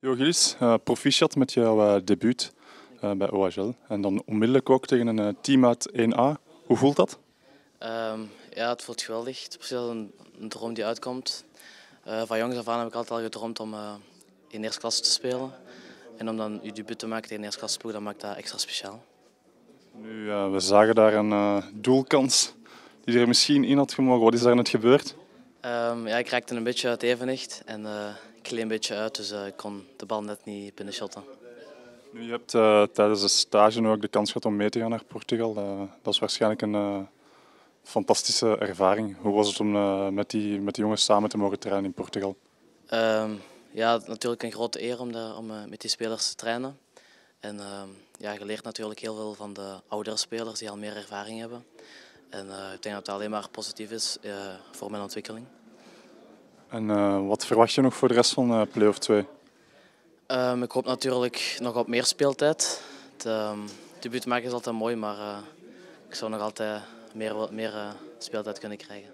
Jo Gilles, uh, proficiat met jouw uh, debuut uh, bij OHL. En dan onmiddellijk ook tegen een team uit 1A. Hoe voelt dat? Um, ja, het voelt geweldig. Het is precies een, een droom die uitkomt. van jongs af aan heb ik altijd al gedroomd om in eerste klasse te spelen. En om dan je debuut te maken tegen eerste klasse ploeg, dat maakt dat extra speciaal. Nu, we zagen daar een doelkans die er misschien in had gemogen. Wat is daar net gebeurd? Um, ja, ik raakte een beetje uit evenwicht en uh, een beetje uit, dus uh, ik kon de bal net niet binnenshotten. Nu, je hebt uh, tijdens de stage ook de kans gehad om mee te gaan naar Portugal. dat is waarschijnlijk een fantastische ervaring. Hoe was het om met, die, met die jongens samen te mogen trainen in Portugal? Um, ja, natuurlijk een grote eer om, de, om met die spelers te trainen. En ehm, ja, je leert natuurlijk heel veel van de oudere spelers die al meer ervaring hebben. En uh, ik denk dat het alleen maar positief is uh, voor mijn ontwikkeling. En uh, wat verwacht je nog voor de rest van uh, play-off 2? Um, ik hoop natuurlijk nog op meer speeltijd. Het um, debuut maken is altijd mooi, maar ik zou nog altijd meer, meer speeltijd kunnen krijgen.